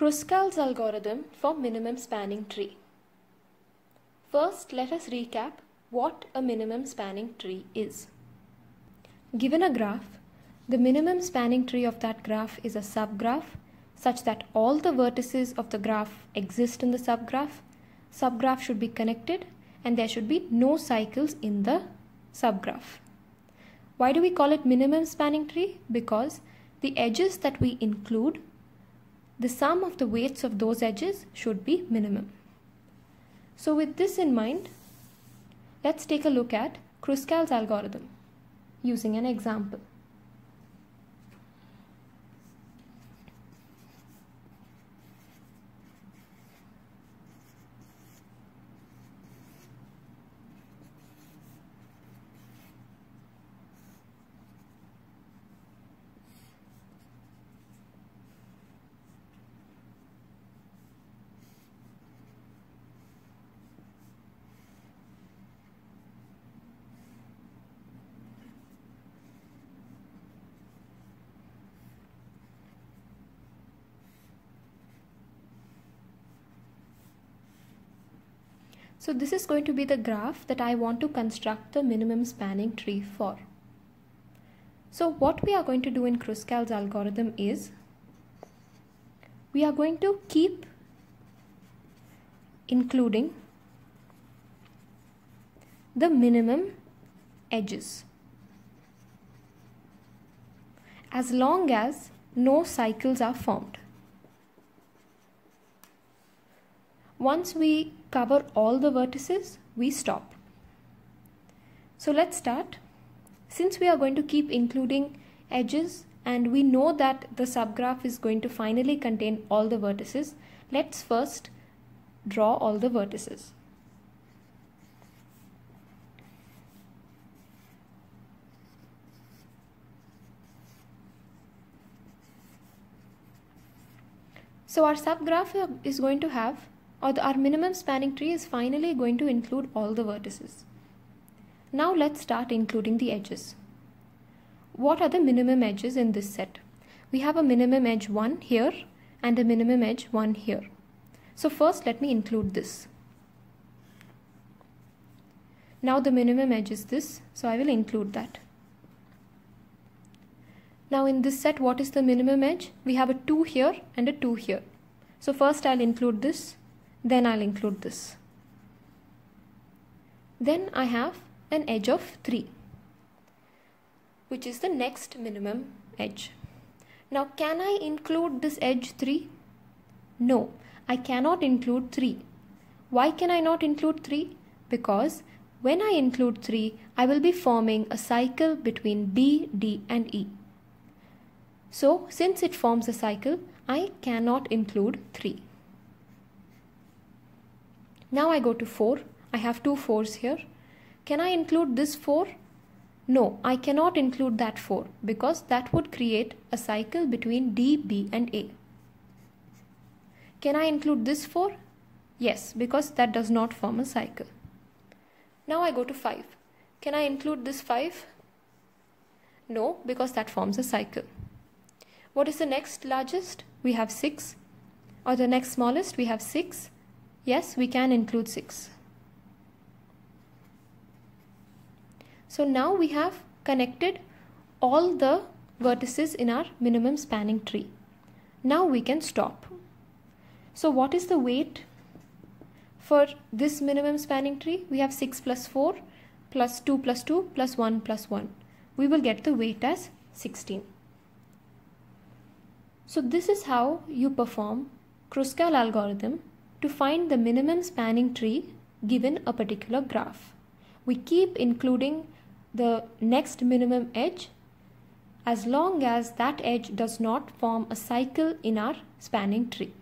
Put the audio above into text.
Kruskal's algorithm for minimum spanning tree. First, let us recap what a minimum spanning tree is. Given a graph, the minimum spanning tree of that graph is a subgraph such that all the vertices of the graph exist in the subgraph. Subgraph should be connected and there should be no cycles in the subgraph. Why do we call it minimum spanning tree? Because the edges that we include, the sum of the weights of those edges should be minimum. So with this in mind, let's take a look at Kruskal's algorithm using an example. So this is going to be the graph that I want to construct the minimum spanning tree for. So what we are going to do in Kruskal's algorithm is we are going to keep including the minimum edges as long as no cycles are formed. Once we cover all the vertices, we stop. So let's start. Since we are going to keep including edges and we know that the subgraph is going to finally contain all the vertices, let's first draw all the vertices. So our subgraph is going to have or the, our minimum spanning tree is finally going to include all the vertices. Now let's start including the edges. What are the minimum edges in this set? We have a minimum edge 1 here and a minimum edge 1 here. So first let me include this. Now the minimum edge is this, so I will include that. Now in this set, what is the minimum edge? We have a 2 here and a 2 here. So first I'll include this then I'll include this. Then I have an edge of 3 which is the next minimum edge. Now can I include this edge 3? No, I cannot include 3. Why can I not include 3? Because when I include 3, I will be forming a cycle between B, D and E. So since it forms a cycle, I cannot include 3. Now I go to 4. I have two 4s here. Can I include this 4? No, I cannot include that 4 because that would create a cycle between D, B and A. Can I include this 4? Yes, because that does not form a cycle. Now I go to 5. Can I include this 5? No, because that forms a cycle. What is the next largest? We have 6. Or the next smallest? We have 6. Yes, we can include 6. So now we have connected all the vertices in our minimum spanning tree. Now we can stop. So what is the weight for this minimum spanning tree? We have 6 plus 4 plus 2 plus 2 plus 1 plus 1. We will get the weight as 16. So this is how you perform Kruskal algorithm to find the minimum spanning tree given a particular graph. We keep including the next minimum edge as long as that edge does not form a cycle in our spanning tree.